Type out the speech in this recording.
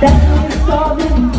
That's when you saw about.